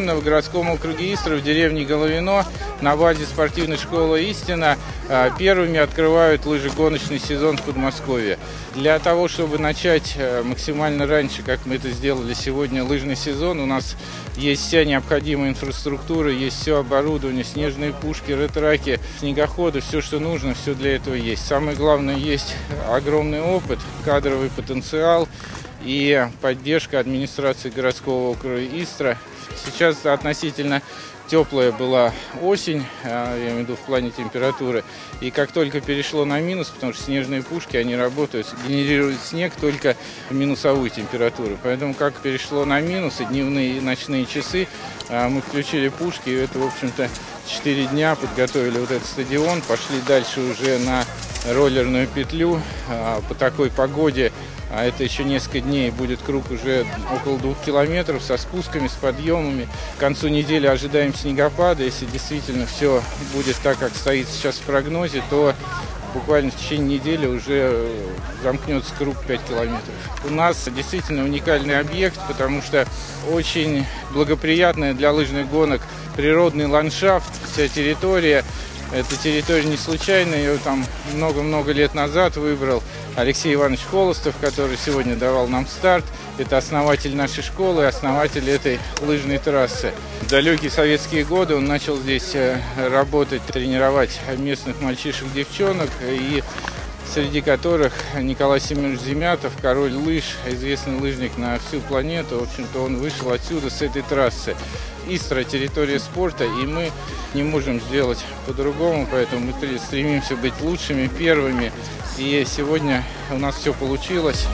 Традиционно в городском округе Истра в деревне Головино на базе спортивной школы «Истина» а, первыми открывают лыжегоночный сезон в Подмосковье. Для того, чтобы начать э, максимально раньше, как мы это сделали сегодня, лыжный сезон, у нас есть вся необходимая инфраструктура, есть все оборудование, снежные пушки, ретраки, снегоходы, все, что нужно, все для этого есть. Самое главное, есть огромный опыт, кадровый потенциал и поддержка администрации городского округа Истра. Сейчас относительно теплая была осень, а, я имею в виду в плане температуры. И как только перешло на минус, потому что снежные пушки, они работают, генерируют снег только в минусовую температуру. Поэтому как перешло на минус и дневные и ночные часы, а, мы включили пушки, и это, в общем-то, 4 дня подготовили вот этот стадион, пошли дальше уже на роллерную петлю. А, по такой погоде а это еще несколько дней, будет круг уже около двух километров со спусками, с подъемами. К концу недели ожидаем снегопада. Если действительно все будет так, как стоит сейчас в прогнозе, то буквально в течение недели уже замкнется круг 5 километров. У нас действительно уникальный объект, потому что очень благоприятная для лыжных гонок природный ландшафт, вся территория эта территория не случайная, ее там много-много лет назад выбрал Алексей Иванович Холостов, который сегодня давал нам старт. Это основатель нашей школы, основатель этой лыжной трассы. В далекие советские годы он начал здесь э, работать, тренировать местных мальчишек, девчонок. И среди которых Николай Семенович Земятов, король лыж, известный лыжник на всю планету. В общем-то, он вышел отсюда, с этой трассы. Истра – территория спорта, и мы не можем сделать по-другому, поэтому мы стремимся быть лучшими, первыми. И сегодня у нас все получилось.